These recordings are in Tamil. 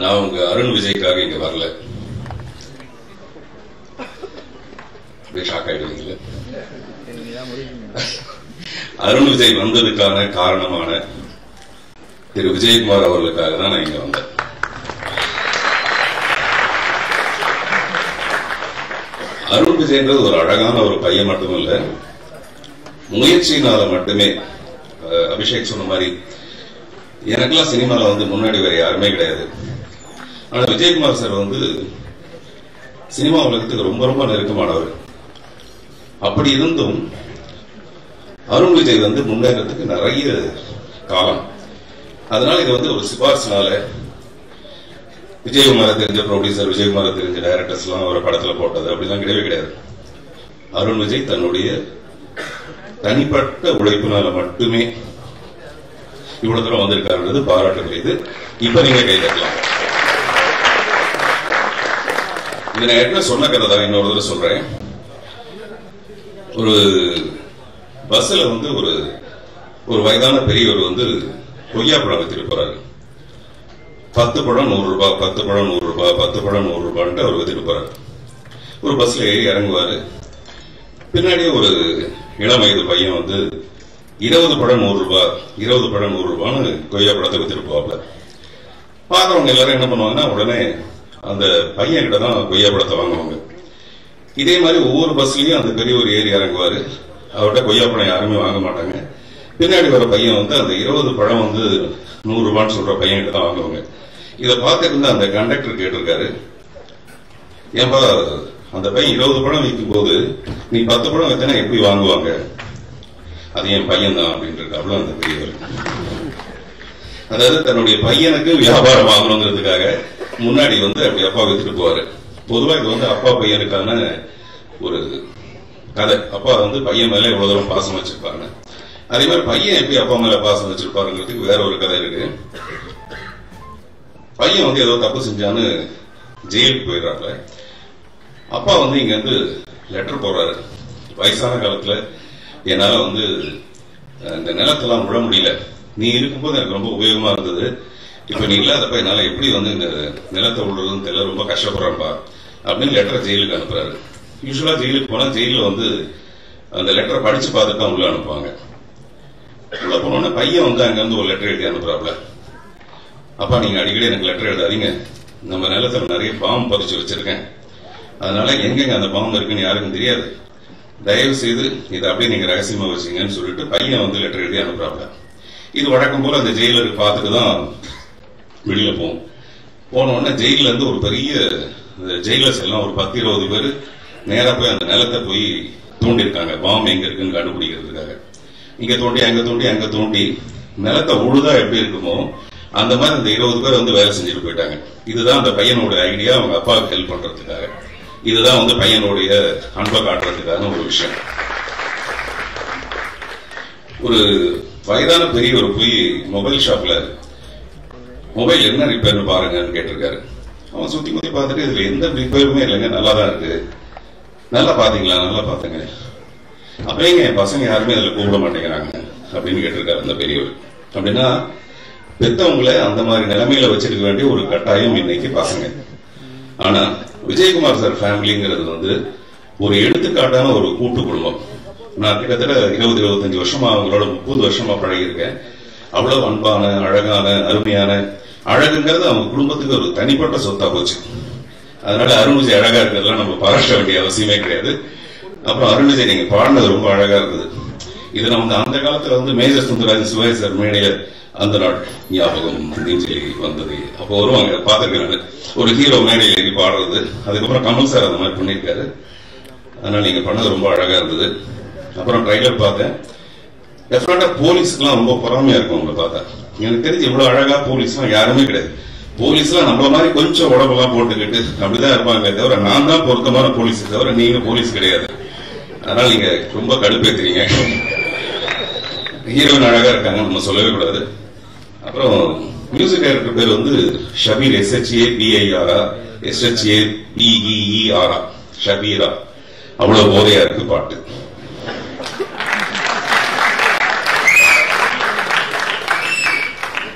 நான் உங்க அருண் விஜய்க்காக இங்க வரல. ஷாக் ஆயிடுவீங்கல்ல அருண் விஜய் வந்ததுக்கான காரணமான திரு விஜயகுமார் அவர்களுக்காக தான் நான் இங்க வந்தேன். அருண் விஜய்ன்றது ஒரு அழகான ஒரு பையன் மட்டும் இல்ல முயற்சியினால மட்டுமே அபிஷேக் சொன்ன மாதிரி எனக்கெல்லாம் சினிமால வந்து முன்னாடி வேற யாருமே கிடையாது. ஆனால் விஜயகுமார் சார் வந்து சினிமா உலகத்துக்கு ரொம்ப ரொம்ப நெருக்கமானவர். அப்படி இருந்தும் அருண் விஜய் வந்து முன்னேறதுக்கு நிறைய காலம். அதனால இது வந்து ஒரு சிபாரிசுனால விஜயகுமார தெரிஞ்ச ப்ரொடியூசர் விஜயகுமார தெரிஞ்ச டைரக்டர்ஸ் எல்லாம் அவரை படத்துல போட்டது அப்படிலாம் கிடையவே கிடையாது. அருண் விஜய் தன்னுடைய தனிப்பட்ட உழைப்பினால மட்டுமே இவ்வளவு தூரம் வந்திருக்காருன்றது பாராட்டுக்குரியது இப்ப நீங்க கை தட்டலாம் இது நான் ஏற்கனவே சொன்ன கதை தான் இன்னொரு தடவை சொல்றேன். ஒரு பஸ்ல வந்து ஒரு ஒரு வயதான பெரியவர் வந்து கொய்யா பழம் வித்துட்டு போறாரு. பத்து பழம் நூறு ரூபாய் பத்து பழம் நூறு ரூபாய் பத்து பழம் நூறு ரூபான்ட்டு அவர் வித்துட்டு போறாரு. ஒரு பஸ்ல ஏறி இறங்குவாரு. பின்னாடியே ஒரு இளம் வயது பையன் வந்து இருபது பழம் நூறு ரூபாய் இருபது பழம் நூறு ரூபான்னு கொய்யா பழத்தை வித்துட்டு போவாப்ல. பார்த்தவங்க எல்லாரும் என்ன பண்ணுவாங்கன்னா உடனே அந்த பையன் கிட்ட தான் கொய்யா பழத்தை வாங்குவாங்க. இதே மாதிரி ஒவ்வொரு பஸ்லயும் அந்த பெரியவர் ஏறி இறங்குவாரு. அவர்கிட்ட கொய்யா பழம் யாருமே வாங்க மாட்டாங்க. பின்னாடி வர பையன் வந்து அந்த இருபது பழம் வந்து நூறு ரூபான்னு சொல்ற பையன் கிட்ட தான் வாங்குவாங்க. இதை பார்த்துட்டு அந்த கண்டக்டர் கேட்டிருக்காரு. ஏன்பா அந்த பையன் இருபது பழம் விற்கும் போது நீ பத்து பழம் வித்தனா எப்படி வாங்குவாங்க? அது என் பையன் தான் அப்படின்ட்டு அவ்வளவு அந்த பெரியவர். அதாவது தன்னுடைய பையனுக்கு வியாபாரம் வாங்கணுங்கிறதுக்காக முன்னாடி வந்து அப்படி அப்பா வச்சுட்டு போவாரு. பொதுவா இது வந்து அப்பா பையனுக்கான ஒரு கதை. அப்பா வந்து பையன் மேல எவ்வளவு தூரம் பாசம் வச்சிருப்பாங்க அதே மாதிரி பையன் எப்படி அப்பா மேல பாசம் வச்சிருப்பாருங்கிறதுக்கு வேற ஒரு கதை இருக்கு. பையன் வந்து ஏதோ தப்பு செஞ்சான்னு ஜெயிலுக்கு போயிடுறாங்க அப்பா வந்து இங்க வந்து லெட்டர் போடுறாரு. வயசான காலத்துல என்னால வந்து இந்த நிலத்தெல்லாம் விட முடியல. நீ இருக்கும்போது எனக்கு ரொம்ப உபயோகமா இருந்தது. இப்போ நீ இல்லாதப்ப என்னால் எப்படி வந்து இந்த நிலத்தை விடுறதுன்னு தெரியல ரொம்ப கஷ்டப்படுறப்பா அப்படின்னு லெட்டர் ஜெயிலுக்கு அனுப்புறாரு. யூஸ்வலாக ஜெயிலுக்கு போனால் ஜெயிலில் வந்து அந்த லெட்டரை படித்து பார்த்துட்டு தான் உள்ளே அனுப்புவாங்க. உள்ள போனோடனே பையன் வந்து அங்கேருந்து ஒரு லெட்டர் எழுதி அனுப்புறாப்ல அப்பா நீங்கள் அடிக்கடி எனக்கு லெட்டர் எழுதாதீங்க. நம்ம நிலத்தில் நிறைய பாம்பு பறிச்சு வச்சிருக்கேன். அதனால எங்கெங்க அந்த பாம்பு இருக்குன்னு யாருக்கும் தெரியாது. தயவு செய்து இதை அப்படியே நீங்கள் ரகசியமாக வச்சுங்கன்னு சொல்லிட்டு பையன் வந்து லெட்டர் எழுதி அனுப்புறாப்ல இது வழக்கம் போல் அந்த ஜெயிலருக்கு பார்த்துட்டு தான் வெளியில போவோம். போன உடனே ஜெயில இருந்து ஒரு பெரிய ஜெயிலர்ஸ் எல்லாம் ஒரு பத்து இருபது பேர் நேரா போய் அந்த நிலத்தை போய் தோண்டிருக்காங்க பாம்பு எங்க இருக்குன்னு கண்டுபிடிக்கிறதுக்காக. இங்க தோண்டி அங்க தோண்டி அங்க தோண்டி நிலத்தை உழுதா எப்படி இருக்குமோ அந்த மாதிரி அந்த இருபது பேர் வந்து வேலை செஞ்சுட்டு போயிட்டாங்க. இதுதான் அந்த பையனோட ஐடியா அவங்க அப்பாவுக்கு ஹெல்ப் பண்றதுக்காக. இதுதான் வந்து பையனுடைய அன்பை காட்டுறதுக்கான ஒரு விஷயம். ஒரு வயதான பெரியவர் போய் மொபைல் ஷாப்ல மொபைல் என்ன ரிப்பேர்னு பாருங்கன்னு கேட்டிருக்காரு. அவன் சுத்தி முத்தி பார்த்துட்டு இதுல எந்த ரிப்பேருமே இல்லைங்க நல்லா தான் இருக்கு. நல்லா பாத்தீங்களா நல்லா பார்த்தேங்க. அப்ப என் பசங்க யாருமே அதுல கூப்பிட மாட்டேங்கிறாங்க அப்படின்னு கேட்டிருக்காரு அந்த பெரியவர். அப்படின்னா பெத்தவங்களை அந்த மாதிரி நிலைமையில வச்சிருக்க வேண்டிய ஒரு கட்டாயம் இன்னைக்கு பசங்க. ஆனா விஜயகுமார் சார் ஃபேமிலிங்கிறது வந்து ஒரு எடுத்துக்காட்டான ஒரு கூட்டு குடும்பம். நான் கிட்டத்தட்ட இருபது இருபத்தஞ்சு வருஷமா அவங்களோட முப்பது வருஷமா பழகியிருக்கேன். அவ்வளவு அன்பான அழகான அருமையான அழகுங்கிறது அவங்க குடும்பத்துக்கு ஒரு தனிப்பட்ட சொத்தா போச்சு. அதனால அருண்விஜய் அழகா இருக்கிறதுலாம் நம்ம பாராட்ட வேண்டிய அவசியமே கிடையாது. அப்புறம் அருண் விஜய் நீங்க பாடினது ரொம்ப அழகா இருக்குது. இது நம்ம வந்து அந்த காலத்துல வந்து மேஜர் சுந்தரராஜன் சிவாஜி சார் மேடைய அந்த நாள் ஞாபகம் நெஞ்சில் வந்தது. அப்போ வருவாங்க பார்த்திருக்கேன் நானு. ஒரு ஹீரோ மேடையில் ஏறி பாடுறது. அதுக்கப்புறம் கமல் சார் அந்த மாதிரி பண்ணியிருக்காரு. அதனால நீங்க பண்ணது ரொம்ப அழகா இருந்தது. அப்புறம் ட்ரைலர் பார்த்தேன். டெஃபினட்டா போலீஸ்க்குலாம் ரொம்ப பொறாமையா இருக்கும் உங்களை பார்த்தா. எனக்கு தெரிஞ்சு இவ்வளவு அழகா போலீஸ்லாம் யாருமே கிடையாது. போலீஸ்லாம் நம்மள மாதிரி கொஞ்சம் உடம்பெல்லாம் போட்டுக்கிட்டு அப்படிதான் இருப்பாங்க தவிர நான் தான் பொருத்தமான போலீஸ் தவிர நீங்க போலீஸ் கிடையாது. அதனால நீங்க ரொம்ப கடுப்பேத்துறீங்க. ஹீரோயின் அழகா இருக்காங்க நம்ம சொல்லவே கூடாது. அப்புறம் மியூசிக் டைரக்டர் பேர் வந்து ஷபீர் எஸ்ஹெச்ஏ பிஐஆரா எஸ்ஹெச்ஏ பிஇஇஆரா ஷபீரா. அவ்வளவு போதையா இருக்கு பாட்டு.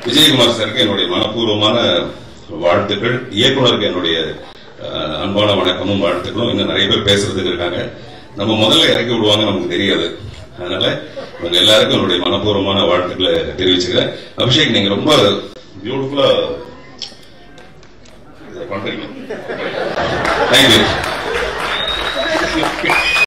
விஜயகுமார் சாருக்கு என்னுடைய மனப்பூர்வமான வாழ்த்துக்கள். இயக்குனருக்கு என்னுடைய அன்பான வணக்கமும் வாழ்த்துக்களும். இன்னும் நிறைய பேர் பேசுறதுக்கு இருக்காங்க. நம்ம முதல்ல இறக்கி விடுவாங்க நமக்கு தெரியாது. அதனால உங்க எல்லாருக்கும் என்னுடைய மனப்பூர்வமான வாழ்த்துக்களை தெரிவிச்சுக்கிறேன். அபிஷேக் நீங்க ரொம்ப பியூட்டிஃபுல்லா இதை பண்றீங்க. தேங்க்யூ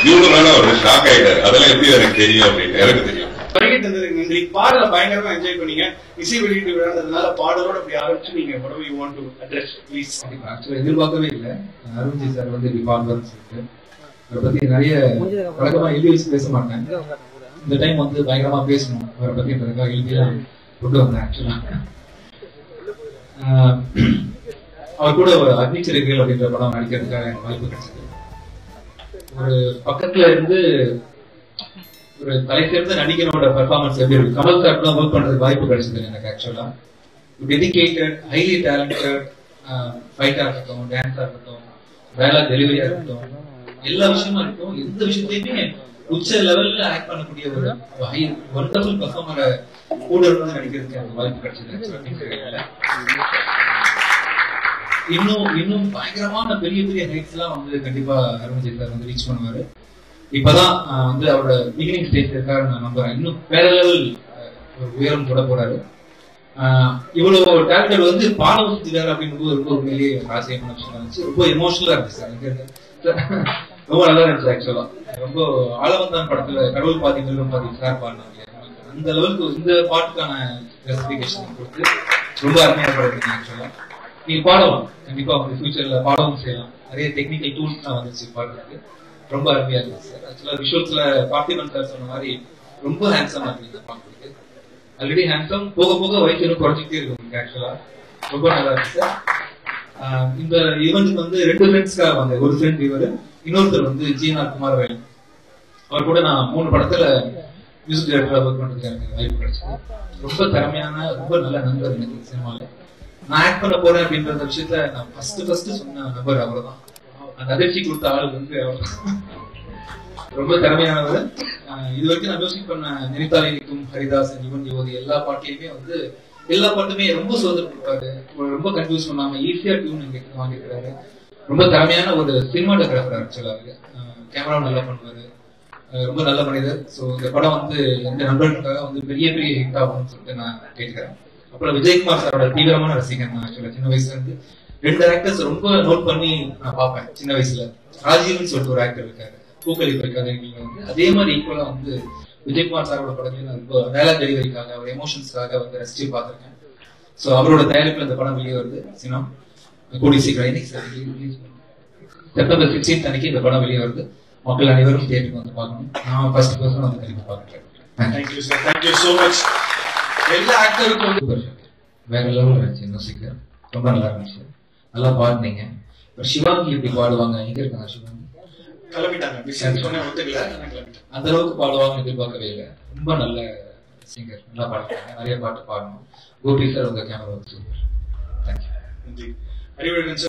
பியூட்டிஃபுல்லான ஒரு ஷாக் ஆயிட்டாரு. அதெல்லாம் எப்படி எனக்கு தெரியும் அப்படின்னு. எனக்கு தெரியும். வருகை தந்ததுக்கு நன்றி பாடல பயங்கரமா என்ஜாய் பண்ணீங்க. இசை வெளியீட்டு விழான்றதுனால பாடலோட அப்படி ஆரம்பிச்சு நீங்க உடம்பு you want to address please ஆக்சுவலா எதிர்பார்க்கவே இல்லை. அருண்ஜி சார் வந்து இப்படி பாடுவார்னு சொல்லிட்டு. அவரை பத்தி நிறைய வழக்கமா எழுதி வச்சு பேச மாட்டேன். இந்த டைம் வந்து பயங்கரமா பேசணும். அவரை பத்தின்றதுக்காக எழுதியெல்லாம் கொண்டு வந்தேன் ஆக்சுவலா அவர் கூட ஒரு அக்னிச்சிறுகைகள் அப்படின்ற படம் நடிக்கிறதுக்காக எனக்கு வாய்ப்பு கிடைச்சது. ஒரு பக்கத்துல இருந்து ஒரு தலை சேர்ந்த நடிகனோட பெர்ஃபார்மன்ஸ் எப்படி இருக்கு? கமல் சார்லாம் ஒர்க் பண்றதுக்கு வாய்ப்பு கிடைச்சது எனக்கு ஆக்சுவலா டெடிக்கேட்டட் ஹைலி டேலண்டட் ஃபைட்டா இருக்கட்டும் டான்ஸா இருக்கட்டும் டயலாக் டெலிவரியா இருக்கட்டும் எல்லா விஷயமா இருக்கட்டும் எந்த விஷயத்தையுமே உச்ச லெவல்ல ஆக்ட் பண்ணக்கூடிய ஒரு ஹை ஒண்டர்ஃபுல் பெர்ஃபார்மரை கூட இருந்து நடிக்கிறதுக்கு எனக்கு வாய்ப்பு கிடைச்சது இன்னும் இன்னும் பயங்கரமான பெரிய பெரிய ஹைட்ஸ் எல்லாம் வந்து கண்டிப்பா அருண்ஜித் சார் வந்து ரீச் பண்ணுவாரு. இப்பதான் வந்து அவரோட பிகினிங் ஸ்டேஜ் இருக்காரு நான் நம்புறேன். இன்னும் வேற லெவல் ஒரு உயரம் கூட போறாரு. இவ்வளவு டேரக்டர் வந்து பாடம் செஞ்சுட்டாரு அப்படின்னு ரொம்ப உண்மையிலேயே ஆசையமான விஷயம் இருந்துச்சு. ரொம்ப எமோஷனலா இருந்துச்சு சார் ரொம்ப நல்லா இருந்துச்சு ஆக்சுவலா ரொம்ப ஆழவந்தான் படத்துல கடவுள் பாதி பாத்தீங்க சார் பாடினாங்க அந்த லெவலுக்கு இந்த பாட்டுக்கான ஜஸ்டிபிகேஷன் கொடுத்து ரொம்ப அருமையா படுத்துங்க ஆக்சுவலா நீங்க பாடலாம். கண்டிப்பா உங்க ஃபியூச்சர்ல பாடவும் செய்யலாம். நிறைய டெக்னிக்கல் டூல்ஸ் தான் வந்துச்சு பாடுறதுக்கு. ரொம்ப அருமையா இருக்கு சார். ஆக்சுவலா விஷுவல்ஸ்ல பார்த்திபன் சார் சொன்ன மாதிரி ரொம்ப ஹேண்ட்ஸமா இருந்தது பார்க்கறதுக்கு ஆல்ரெடி ஹேண்ட்ஸம் போக போக வயசு இன்னும் குறைஞ்சிட்டே இருக்கும் ஆக்சுவலா ரொம்ப நல்லா இருக்கு சார். இந்த ஈவெண்ட்டுக்கு வந்து ரெண்டு ஃப்ரெண்ட்ஸ்க்காக வந்தேன். ஒரு ஃப்ரெண்ட் இவர் இன்னொருத்தர் வந்து ஜிஎன்ஆர் குமாரவேல் அவர் கூட நான் மூணு படத்துல மியூசிக் டைரக்டரா ஒர்க் பண்றதுக்கு எனக்கு வாய்ப்பு கிடைச்சது. ரொம்ப திறமையான ரொம்ப நல்ல நண்பர் எனக்கு சினிமாவில நான் ஆக்ட் பண்ண போறேன் அப்படின்ற விஷயத்த நான் ஃபர்ஸ்ட் ஃபர்ஸ்ட் சொன்ன நபர் அவர் தான் அந்த அதிர்ச்சி கொடுத்த ஆள் வந்து அவர். ரொம்ப திறமையானவர். இது வரைக்கும் நான் மியூசிக் பண்ண நினைத்தாலே நிற்கும் ஹரிதாசன் யுவன் யுவதி எல்லா பாட்டையுமே வந்து எல்லா பாட்டுமே ரொம்ப சோதனை கொடுப்பாரு. ரொம்ப கன்ஃபியூஸ் பண்ணாம ஈஸியா டியூன் எங்களுக்கு வாங்கியிருக்காரு ரொம்ப திறமையான ஒரு சினிமாட்டோகிராஃபர் ஆக்சுவலா அவரு. கேமரா நல்லா பண்ணுவாரு. ரொம்ப நல்ல மனிதர். சோ இந்த படம் வந்து எந்த நண்பர்களுக்காக வந்து பெரிய பெரிய ஹிட் ஆகும்னு சொல்லிட்டு நான் கேட்கிறேன் அப்புறம் விஜயகுமார் சாரோட தீவிரமான ரசிகன் நான் ஆக்சுவலா சின்ன வயசுல இருந்து ரெண்டு ஆக்டர்ஸ் ரொம்ப நோட் பண்ணி நான் பார்ப்பேன் சின்ன வயசுல. ராஜீவ்னு சொல்லிட்டு ஒரு ஆக்டர் இருக்காரு. பூக்களிப்பு கதைகள் வந்து அதே மாதிரி ஈக்குவலா வந்து விஜயகுமார் சாரோட படத்தையும் நான் ரொம்ப டயலாக் டெலிவரிக்காக அவர் எமோஷன்ஸ்க்காக வந்து ரசிச்சு பார்த்திருக்கேன். சோ அவரோட தயாரிப்புல இந்த படம் வெளியே வருது சினம். கூடி சீக்கிரம் இன்னைக்கு. செப்டம்பர் சிக்ஸ்டீன்த் அன்னைக்கு இந்த படம் வெளியே வருது. மக்கள் அனைவரும் தியேட்டருக்கு வந்து பார்க்கணும். நான் ஃபர்ஸ்ட் பர்சன் வந்து கண்டிப்பா பார்க்குறேன். Thank you sir thank you so much எல்லா ஆக்டருக்கும் வேற லெவல் இருந்துச்சு மியூசிக் ரொம்ப நல்லா இருந்துச்சு. நல்லா பாடுனீங்க. இப்ப சிவாங்கி இப்படி பாடுவாங்க? எங்க இருக்காங்க சிவாங்கி? அந்த அளவுக்கு பாடுவாங்க எதிர்பார்க்கவே இல்லை. ரொம்ப நல்ல சிங்கர் நல்லா பாடுறாங்க. நிறைய பாட்டு பாடணும். கோபி சார் உங்க கேமரா சூப்பர் தேங்க்யூ அறிவுடன்